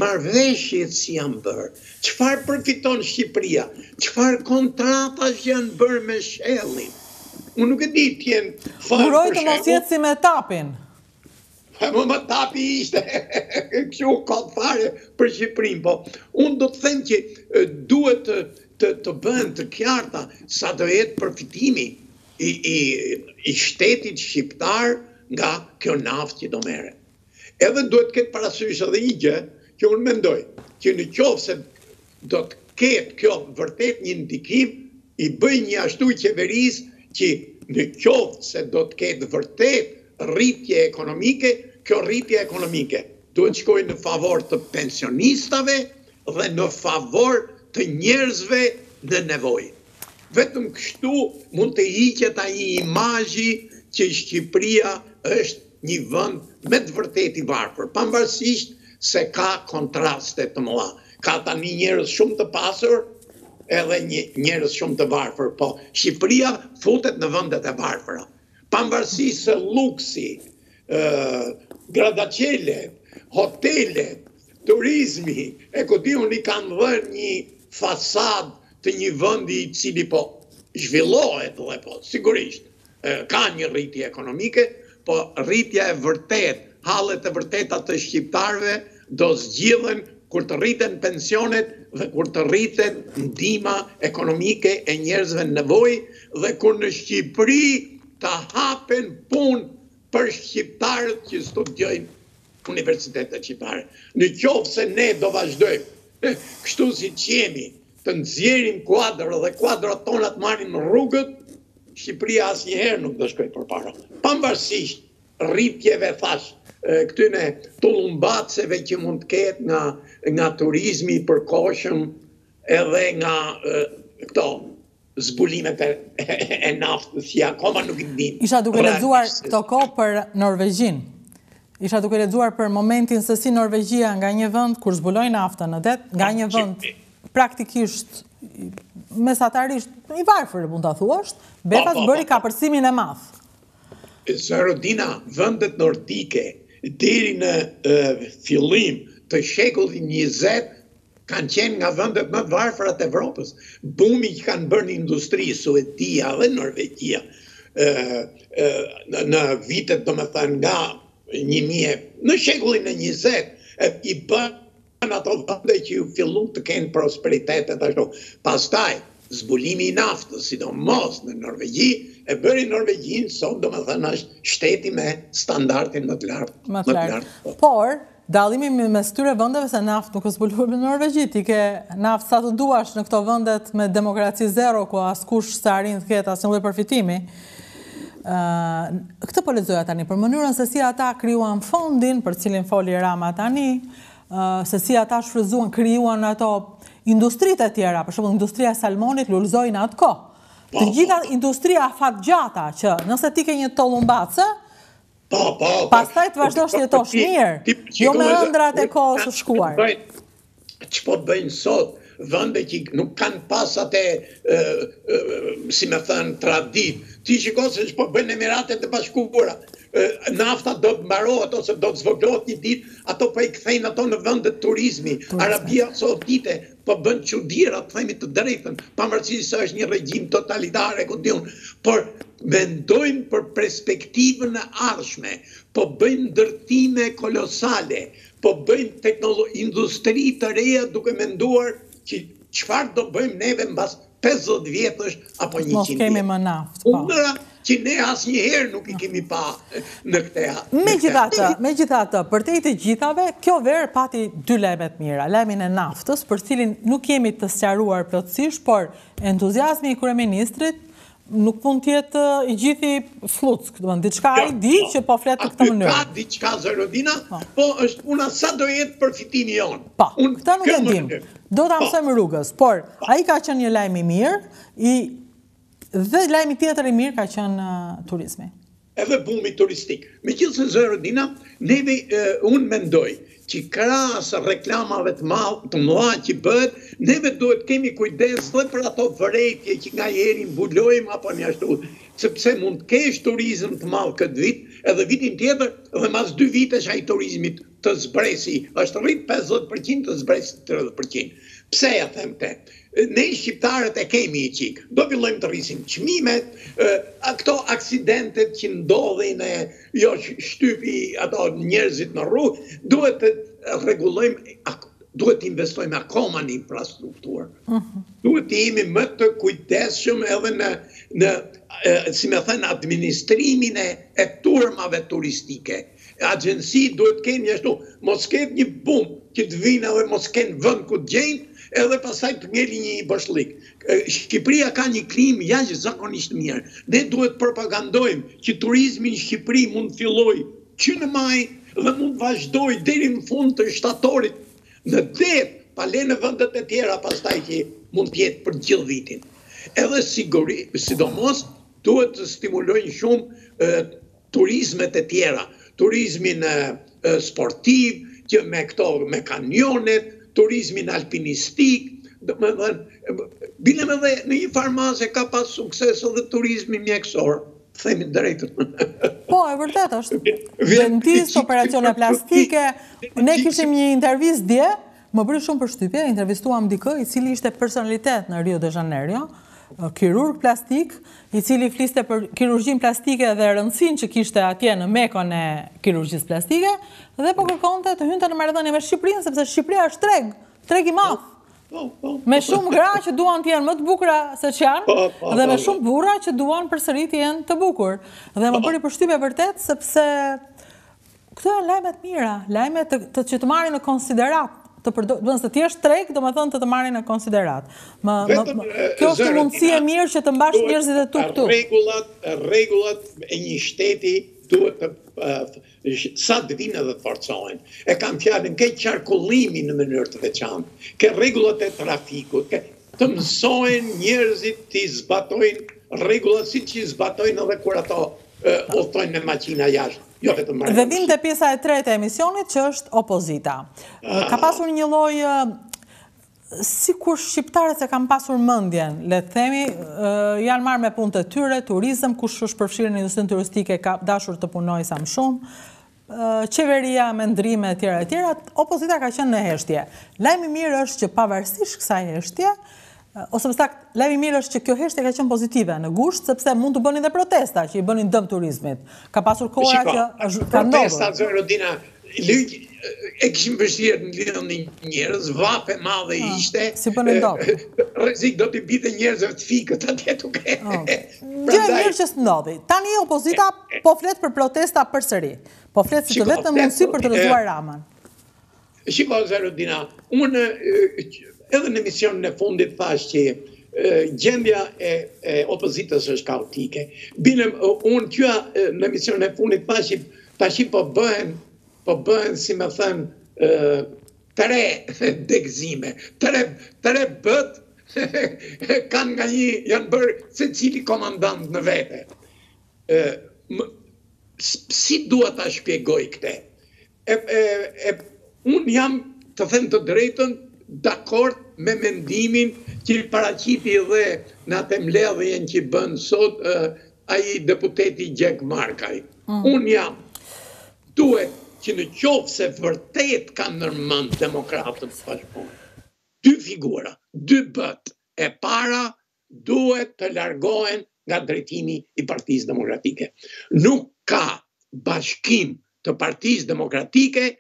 marrëveshjet si janë bërë, çfarë përfiton Shqipëria, çfarë kontrata që janë bërë me Shellin, unë nuk e di, s'jam fare Uroj të mos jetë si me TAP-in. E me me TAP-i ishte, kështu u ka fare për Shqipërinë, po unë do të them që duhet të të, të bëhen të qarta sa do jetë përfitimi i shtetit shqiptar nga kjo naftë që do merret. Edhe duhet të ketë parasysh edhe një gjë që unë mendoj që në qoftë se do të ketë kjo vërtet një ndikim i bëj një ashtu qeverisë që në qoftë se do të ketë vërtet rritje ekonomike, kjo rritje ekonomike duhet të shkojë në favor të pensionistave dhe në favor të njerëzve në nevojë. Vetëm kështu mund të hiqet ai imazhi që Shqipëria është një vend me të vërtetë i varfër, pavarësisht se ka kontraste të mëdha. Ka tani njerëz shumë të pasur edhe njerëz shumë të varfër, po Shqipëria futet në vendet e varfëra. Pavarësisht se luksi, gradaçelet, hotelet, turizmi e ku di unë i kanë dhënë një fasadë të një vendi i cili po zhvillohet dhe po sigurisht ka një rritje ekonomike, po rritja e vërtetë, hallet e vërteta të shqiptarëve, do zgjidhen kur të rriten pensionet dhe kur të rritet ndihma ekonomike e njerëzve në nevojë dhe kur në Shqipëri të hapen punë për shqiptarët që studiojnë universitetet shqiptare. Në qoftë se ne do vazhdojmë kështu siç jemi, të nxjerrim kuadro dhe kuadrat tona të marrin rrugët, Shqipëria asnjëherë nuk do shkojë përpara. Pavarësisht rritjeve thashë këtyre tullumbaceve që mund të ketë nga nga turizmi i përkohshëm edhe nga këto zbulimet e, e naftës që akoma nuk i dimë. Isha duke lexuar këto kohë për Norvegjinë. Isha duke lexuar për momentin se si Norvegjia nga një vend kur zbuloi naftën në det, nga po, një vend praktikisht mesatarisht i varfër mund ta thuash, po, Betat po, bëri kapërsimin e madh. Zëro Dina, vendet nordike deri në fillim të shekullit njëzet kanë qenë nga vendet më të varfra të Evropës. Bumi që kanë bërë në industri Suedia dhe Norvegjia në vitet domethënë nga një mijë e në shekullin e njëzet i bë Në ato vende që u filluan të kenë prosperitetet ashtu. Pastaj, zbulimi i naftës, sidomos në Norvegji, e bëri Norvegjinë sot, domethënë, është shteti me standardin më të lartë, më të lartë. Por, dallimi mes këtyre vendeve se naftë nuk është zbuluar në Norvegji, ti ke naftë sa të duash në këto vendet me demokraci zero ku askush s'arrin të ketë asnjë lloj përfitimi. Këtë po lexoja tani për mënyrën se si ata krijuan fondin për të cilin foli Rama tani. se si ata shfryzuan, krijuan ato industritë e tjera, për shembull industria e salmonit lulzoi në atë kohë. Po, po, të gjitha. Industria fat gjata që nëse ti ke një tullumbace, po, po, pastaj të vazhdosh të jetosh mirë, jo me ëndrrat e kohës së shkuar. Ç'po bëjnë sot, vende që nuk kanë pas atë si me thënë traditë ti shiko se ç'po bëjnë Emiratet e Bashkuara nafta do të mbarohet ose do të zvogëlohet një ditë ato po i kthejnë ato në vende turizmi Arabia Saudite po bën çudira të themi të drejtën pavarësisht se është një regjim totalitar e ku di unë por mendojnë për perspektivën e ardhshme po bëjnë ndërtime kolosale po bëjnë teknolo industri të reja duke menduar që çfarë do bëjmë neve mbas pesëdhjetë vjetësh apo njëqind vjetësh. S'kemi më naftë, po. Ëndrra që ne asnjëherë nuk i kemi pa në këtë ja. Megjithatë, megjithatë, përtej të gjithave, kjo verë pati dy lajme të mira. Lajmin e naftës, për të cilin nuk jemi të sqaruar plotësisht, por entuziazmi i kryeministrit Nuk mund të jetë i gjithi flluskë, domethënë diçka ai di që po flet në këtë mënyrë. Ka diçka zoti Dina, po. po është puna sa do jetë përfitimi jonë. Po. Po këtë nuk e dimë. Do ta po. mësojmë rrugës, por po. ai ka qenë një lajm i mirë, i dhe lajmi tjetër i mirë ka qenë uh, turizmi. edhe bumi turistik. Megjithëse zoti Dina, neve unë mendoj që krahas reklamave të mëdha që bëhet, neve duhet të kemi kujdes dhe për ato vërejtje që nganjëherë i mbulojmë apo njashtu, sepse mund të kesh turizëm të madh këtë vit edhe vitin tjetër dhe mas dy vitesh ai turizmi të të zbresë është rrit pesëdhjetë për qind të zbresë tridhjetë për qind pse e them këtë ne shqiptarët e kemi një çik do fillojmë të rrisim çmimet këto aksidentet që ndodhin e jo shtypi ato njerëzit në rrugë duhet të rregullojmë duhet të investojmë akoma në infrastrukturë mhm. duhet të jemi më të kujdesshëm edhe në në si me thënë administrimin e turmave turistike E agjenci duhet të kenë një ashtu, mos ketë një bum që të vinë edhe mos kenë vënd ku të gjejnë, edhe pastaj të ngeli një boshllëk. Shqipëria ka një klimë jashtëzakonisht të mirë. Ne duhet të propagandojmë që turizmi në Shqipëri mund të fillojë që në maj dhe mund të vazhdojë deri në fund të shtatorit në det, pale në vëndet e tjera pastaj që mund të jetë për gjithë vitin. Edhe siguri, sidomos duhet të stimulojnë shumë turizmet e tjera, turizmin sportiv, që me këto me kanionet, turizmin alpinistik, domethënë bile edhe në një farë mase ka pas sukses edhe turizmi mjekësor, të themi të drejtën. Po, e vërtetë është. Dentist, operacione plastike. Ne kishim një intervistë dje Më bëri shumë përshtypje, intervistuam dikë i cili ishte personalitet në Rio de Janeiro, kirurg plastik, i cili fliste për kirurgjinë plastike dhe rëndësinë që kishte atje në Mekën e kirurgjisë plastike, dhe po kërkonte të hynte në marrëdhënie me Shqiprinë, sepse Shqipria është treg, treg i madhë. Po, po, po. Me shumë gra që duan të jenë më të bukura se ç'janë, dhe me shumë burra që duan përsëri të jenë të bukur. Dhe më bëri përshtypje vërtet, sepse Këto janë lajme të mira, lajme të, të që të marrin në konsideratë të përdo, do të thjesht treg, domethënë të të marrin në konsideratë. Më, Vetëm, më, më kjo është mundësi e mirë që të mbash njerëzit e tu këtu. Rregullat, rregullat e një shteti duhet të sa të vinë edhe të forcohen. E kam fjalën ke qarkullimi në mënyrë të veçantë, ke rregullat e trafikut, ke të mësohen njerëzit të zbatojnë rregullat siç i zbatojnë edhe kur ato udhëtojnë me makina jashtë, jo vetëm marrë. Dhe vim te pjesa e tretë e emisionit që është opozita. Ka ah. pasur një lloj sikur shqiptarët s'e kanë pasur mendjen, le të themi, janë marrë me punët e tyre, turizëm, kush është përfshirë në industrinë turistike, ka dashur të punojë sa më shumë, qeveria me ndërrime etj etj opozita ka qenë në heshtje lajm i mirë është që pavarësisht kësaj heshtje ose më saktë, lajmi i mirë është që kjo heshtje ka qenë pozitive në gusht, sepse mund të bënin dhe protesta që i bënin dëm turizmit. Ka pasur kohëra që është ka ndodhur. Protesta zonja Rudina, ligj e kishim vështirë në lidhje me njerëz, vapë e madhe ah, ishte. S'i bënin dot. Rrezik do të binte njerëzve të fikët, atje duke. Ah. Gjë e mirë që s'ndodhi. Tani opozita Po flet për protesta përsëri. Po flet si të vetmen mundësi për të rëzuar Ramën. Shiko, zonja Rudina, unë edhe në emisionin e fundit thashë që gjendja e opozitës është kaotike. Bilem, unë që në emisionin e fundit thashë që tashi po bëhen, po bëhen, si me thënë, tre degëzime, tre, tre bët, kanë nga një, janë bërë secili komandant në vete. si dua ta shpjegoj këtë, unë jam të them të drejtën dakord me mendimin që paraqiti dhe në atë mbledhjen që bënë sot ai deputeti Gjekmarkaj. Unë jam, duhet që në qoftë se vërtet kanë ndër mend demokratët të bashkohen dy figura, dy bët, e para duhet të largohen nga drejtimi i Partisë Demokratike. Nuk ka bashkim të Partisë Demokratike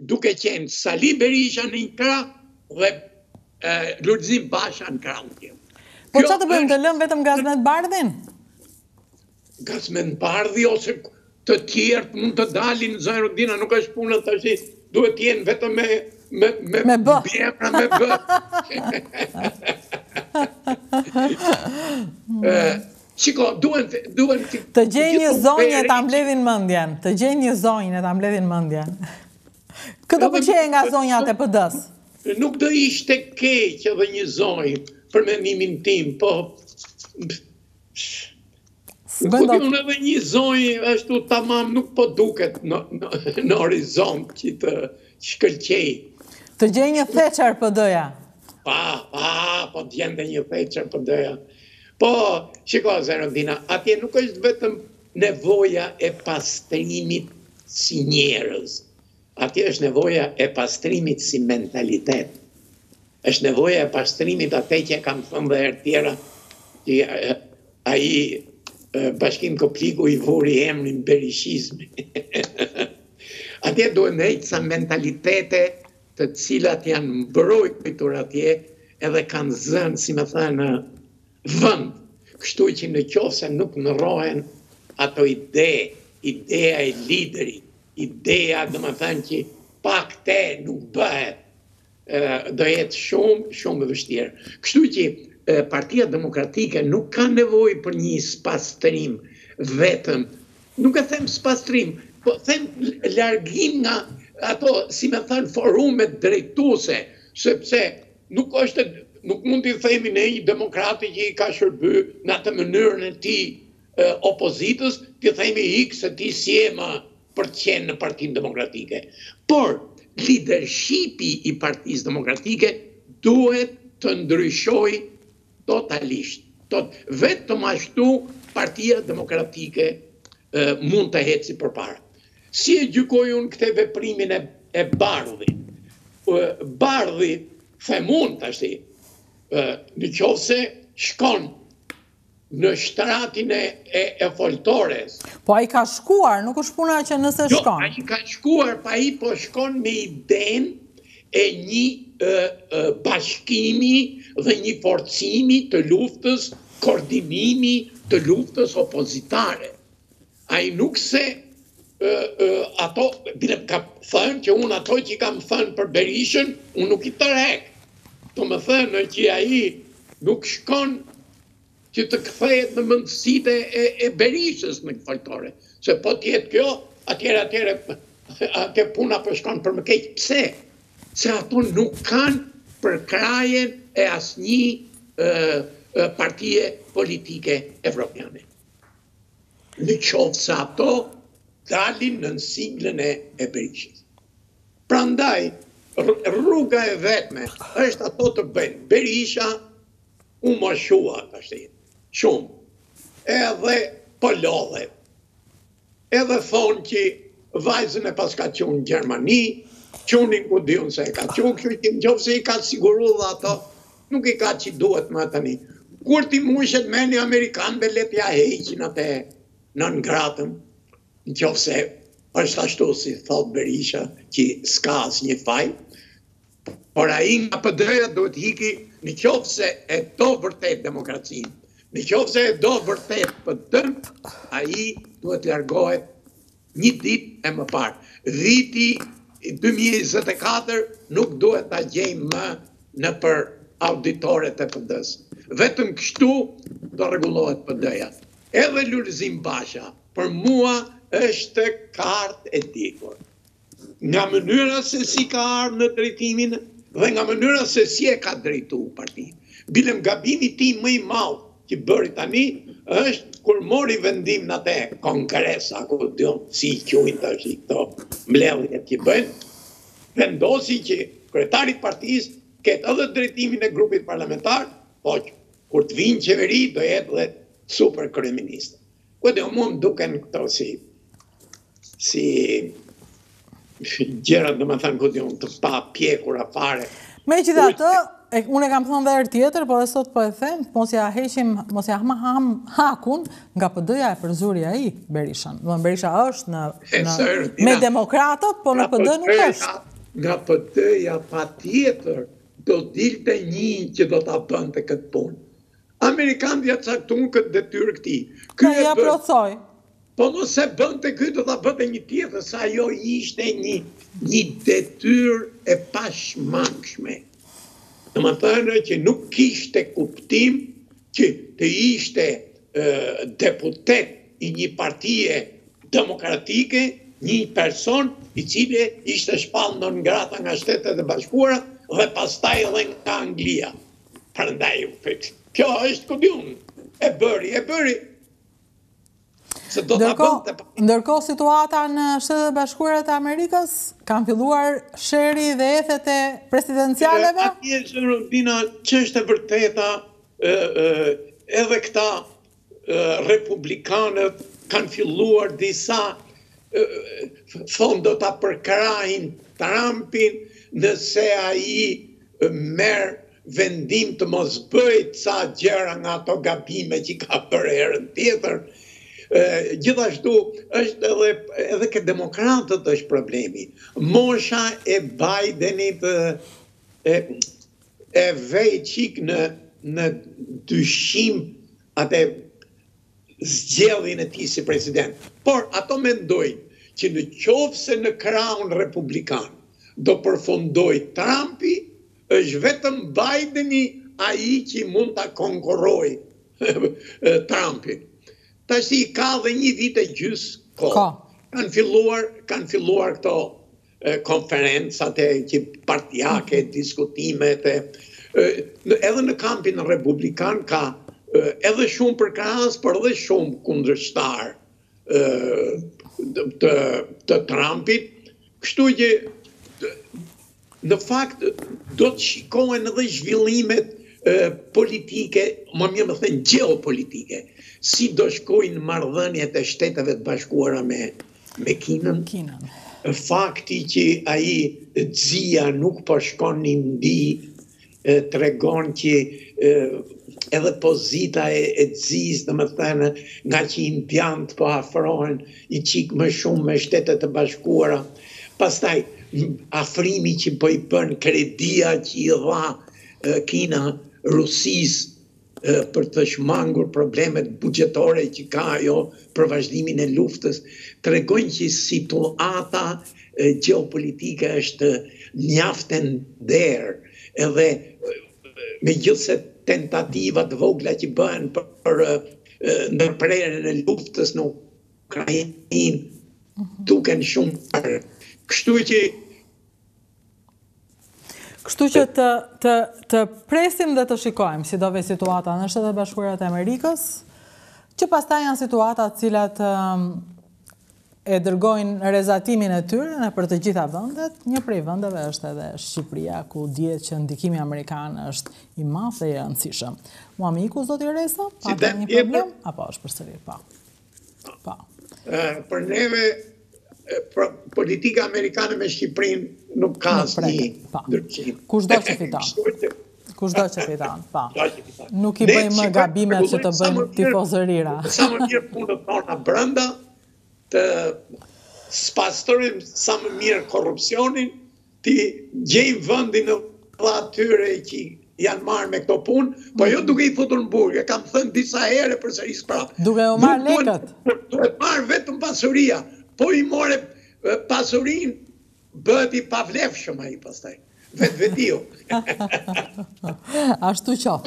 duke qenë Sali Berisha në një krah dhe Lulzim Basha në krahun tjetër. Po çfarë të bëjmë, të lëmë vetëm Gazment Bardhin? Gazmend Bardhi ose të tjerë mund të dalin zonja Rudina, nuk është puna tash, duhet të jenë vetëm me me me me bë. Bjefra me bë. Shiko, duhen duhen të gjejnë një zonjë ta mbledhin mendjen, të gjejnë një zonjë ta mbledhin mendjen. Kë do pëlqeje nga zonjat e PD-s. Nuk do ishte keq edhe një zonjë për mendimin tim, po S'bën dot. Unë edhe një zonjë ashtu tamam nuk po duket në në horizont që të shkëlqejë. Të gjejë një Theçer PD-ja. Pa, pa, po të gjente një Theçer PD-ja. Po, shiko zonja Rudina, atje nuk është vetëm nevoja e pastrimit si njerëz. Atje është nevoja e pastrimit si mentalitet. Është nevoja e pastrimit atë që e kam thënë dhe herë të tjera që ai Bashkim Kopliku i vuri emrin berishizmi. atje duhet hequr ca mentalitete të cilat janë mbrojtur atje edhe kanë zënë, si me thënë, vënd. Kështu që në qoftë se nuk ndërrohen ato ide, ideja e liderit, Ideja domethënë që pakte nuk bëhet do jetë shumë shumë e vështirë. Kështu që Partia Demokratike nuk ka nevojë për një spastrim vetëm, nuk e them spastrim, po them largim nga ato, si me thënë, forumet drejtuese, sepse nuk është, nuk mund t'i themi ne një demokrati që i ka shërby në atë mënyrën e tij, opozitës t'i themi ik se ti s'je më për të qenë në partinë demokratike. Por, lidershipi i partisë demokratike duhet të ndryshojë totalisht. Vetëm ashtu partia demokratike mund të ecë përpara. Si e gjykoj unë këtë veprimin e Bardhit? Bardhi, them unë tashti, në qoftë se shkon në shtratin e e foltores. Po ai ka shkuar, nuk është puna që nëse jo, shkon. Jo, ai ka shkuar, po ai po shkon me idenë e një bashkimi dhe një forcimi të luftës, koordinimi të luftës opozitare. Ai nuk se ato bile kam thënë që unë ato që kam thënë për Berishën, unë nuk i tërhek. Domethënë që ai nuk shkon që të kthehet në mendësitë e Berishës në foltore. Se po të jetë kjo, atëherë, atëherë, atje puna po shkon për më keq. Pse? Se ato nuk kanë përkrahjen e asnjë partie politike evropiane. në qoftë se ato dalin nën siglën e Berishës. Prandaj, rruga e vetme është ato të bëjnë. Berisha u moshua tashti, shumë, edhe po lodhet, edhe thonë që vajzën e paska çu në Gjermani, çunin ku di unë se e ka çu, kështu që në qoftë se i ka siguru dhe ato, Nuk i ka ç'i duhet më tani. Kur t'u mbushet mendja amerikanëve le t'ia heqin atë non gratën, nëqoftëse është ashtu si thotë Berisha që s'ka asnjë faj, por ai nga PD-ja duhet të ikë nëqoftëse e do vërtet demokracinë, nëqoftëse e do vërtet PD-në, ai duhet të largohet. Një ditë e më parë, viti dy mijë e njëzet e katër nuk duhet ta gjejmë më nëpër auditoret e PD-së. Vetëm kështu do rregullohet PD-ja. Edhe Lulzim Basha për mua është kartë e djegur. Nga mënyra se si ka ardhur në drejtimin dhe nga mënyra se si e ka drejtuar partinë. Bile gabimi i tij më i madh që bëri tani është kur mori vendim në atë kongres a ku di unë si i quajnë tash këto mbledhjet që bëjnë, vendosi që kryetari i partisë të ketë edhe drejtimin e grupit parlamentar, po që kur të vijë në qeveri do jetë dhe superkryeministër. Ku di unë, m'duken këto si si gjëra domethënë të papjekura fare. Megjithatë, e, unë e kam thënë dhe herë tjetër, po dhe sot po e them, mos ia heqim, mos ia hamë hakun, nga PD-ja e përzuri ai Berishën. Dhe Berisha është në, në me demokratët, po në PD nuk është. Nga PD-ja patjetër, do dilte një që do ta bënte këtë punë. Amerikanët ia caktuan këtë detyrë këtij. Ky po, ia plotësoi. Po mos e bënte ky do ta bënte një tjetër, se ajo ishte një një detyrë e pashmangshme. Domethënë që nuk kishte kuptim që të ishte deputet i një partie demokratike, një person i cili ishte shpall non grata nga Shtetet e Bashkuara dhe pastaj edhe nga Anglia. Prandaj u fix. Kjo është. E bëri, e bëri. Se do ta bënte. Ndërkohë situata në Shtetet e Bashkuara të Amerikës kanë filluar sheri dhe ethet e presidencialeve. Atje zëron Dina ç'është e vërteta, ë ë edhe këta republikanët kanë filluar disa thonë do ta përkrahin Trumpin nëse ai merr vendim të mos bëjë ca gjëra nga ato gabime që ka bërë herën tjetër. Gjithashtu edhe edhe ke demokratët është problemi. Mosha e Bidenit e E vë një çik në në dyshim atë zgjedhjen e tij si president. Por ato mendojnë që në qoftë se në krahun republikan do përfundojë Trumpi, është vetëm Bideni ai që mund ta konkurrojë Trumpin. Tashi ka dhe një vit e gjysmë kohë. Kanë filluar, kanë filluar këto konferencat e partiake, diskutimet e edhe në kampin republikan ka edhe shumë përkrahës, por edhe shumë kundërshtarë të të Trumpit, kështu që në fakt do të shikohen edhe zhvillimet politike, më mirë më thënë gjeopolitike, si do shkojnë marrëdhëniet e Shteteve të Bashkuara me me Kinën, fakti që ai Xhia nuk po shkon në Indi tregon që edhe pozita e Xhisë, domethënë nga që indianët po afrohen një çik më shumë me Shtetet e Bashkuara, pastaj afrimi që po i bën, kredia që i dha Kina Rusisë për të shmangur problemet buxhetore që ka ajo për vazhdimin e luftës, tregojnë që situata gjeopolitike është mjaft e nderë edhe megjithëse tentativat e vogla që bëhen për ndërprerjen e luftës në Ukrainë duken shumë të vogla. Kështu që Kështu që të, të, të presim dhe të shikojmë si do vej situata në Shtetet e Bashkuara të Amerikës, që pastaj janë situata të cilat e dërgojnë rrezatimin e tyre nëpër të gjitha vendet, një prej vendeve është edhe Shqipëria, ku dihet që ndikimi amerikan është i madh dhe i rëndësishëm. Mua më iku, zotë i resa, pati një problem, apo është përsëri, pa. Po. Po. Për neve, pra, politika amerikane me Shqipërinë nuk ka asnjë, po, ndryshim. Kush do që fiton? Kushdo që fiton, pa. Po. Nuk i bëjmë më gabime që të bëjmë tifozëllira. Sa më mirë punët tona brenda, të spastrojmë sa më mirë korrupsionin, t'i gjejmë vendin, në ata të tyre që janë marrë me këto punë, po jo duke i futur në burg, e kam thënë disa herë përsëris prapë. Duke u marrë lekët. Duke u marrë vetëm pasurinë, po i more pasurinë, bëhet i pavlefshëm ai pastaj, vetvetiu. Ashtu qo.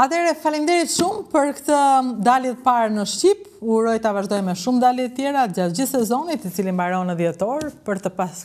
Atëherë, falimderit shumë për këtë dalje të parë në Shqip, uroj të vazhdojmë me shumë dalje të tjera, gjatë gjithë sezonit, i cili mbaron në dhjetor, për të pas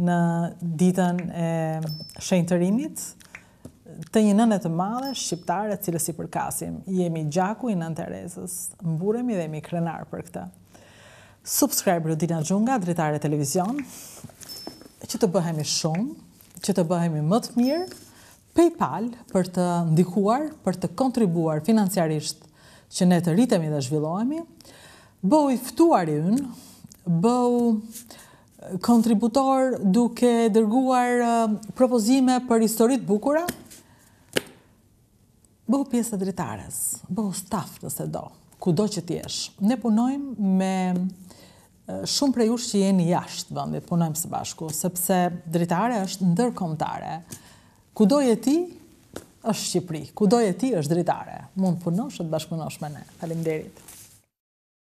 në ditën e shenjtërimit të një nëne të madhe shqiptare, së cilës i përkasim. Jemi gjaku i Nënë Terezës. Mburemi dhe jemi krenarë për këtë. Subscribe Rudina Xhunga, Dritare Televizion, që të bëhemi shumë, që të bëhemi më të mirë, PayPal për të ndihmuar, për të kontribuar financiarisht që ne të rritemi dhe zhvillohemi, bëhu i ftuari ynë, bëhu kontributor duke dërguar propozime për histori të bukura, bëhu pjesë e Dritares, bëhu staf nëse do, kudo që të jesh. Ne punojmë me shumë prej jush që jeni jashtë vendit, punojmë së bashku, sepse Dritare është ndërkombëtare. Kudo je ti, është Shqipëri. Kudo je ti, është Dritare. Mund të punosh e të bashkëpunosh me ne. Falimderit.